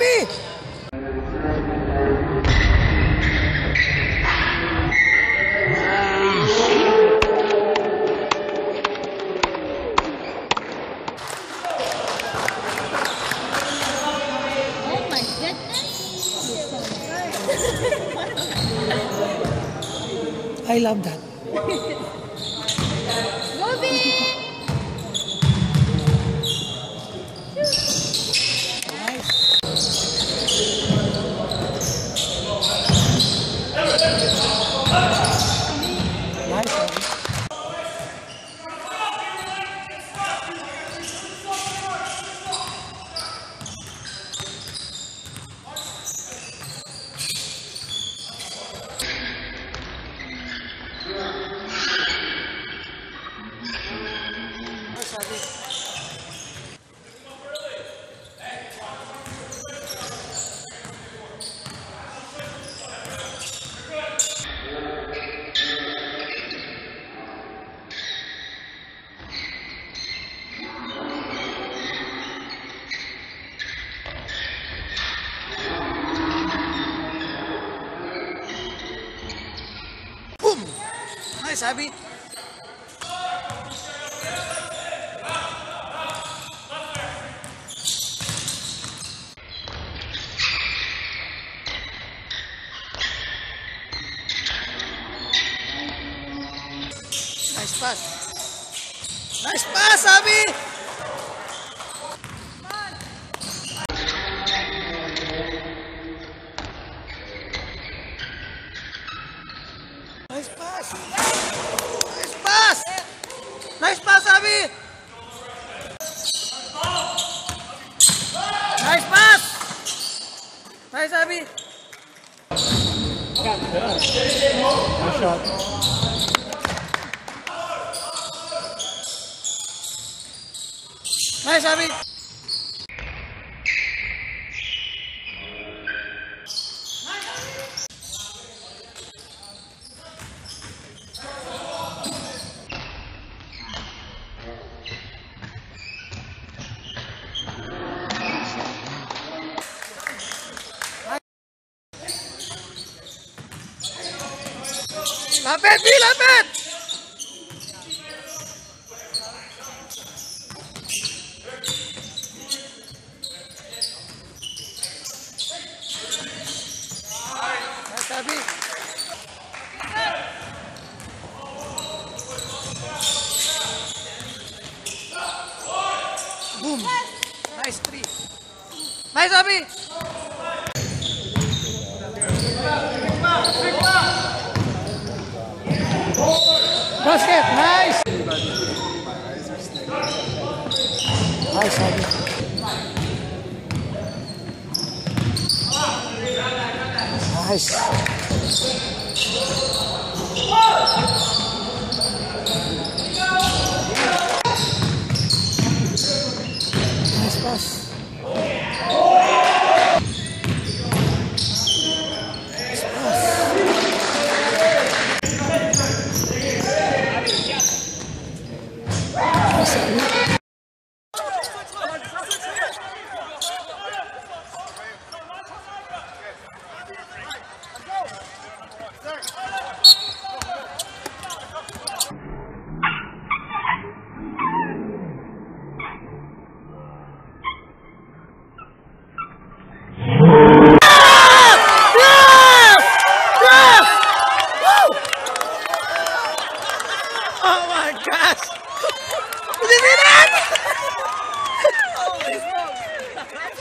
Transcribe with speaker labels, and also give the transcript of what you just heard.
Speaker 1: me. I love that. Nice, Abby. Nice, Abby. Boom! Nice, Abby. Nice pass. Nice pass, Abby! Nice pass. Nice pass. Nice pass, Abby. Nice pass. Nice, Abby.
Speaker 2: Nice shot.
Speaker 1: Nice, Abby. Lapit, Bi, lapit! Nice, Abby. Boom. Nice three. Nice, Abby. Basket, nice. Nice, Abby. Nice. Nice pass.